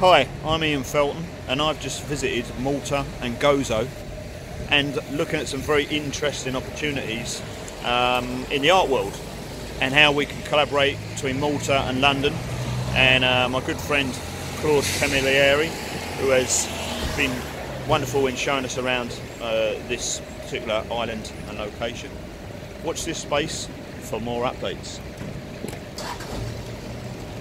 Hi, I'm Ian Felton, and I've just visited Malta and Gozo and looking at some very interesting opportunities um, in the art world and how we can collaborate between Malta and London. And uh, my good friend Claude Camilleri, who has been wonderful in showing us around uh, this particular island and location. Watch this space for more updates.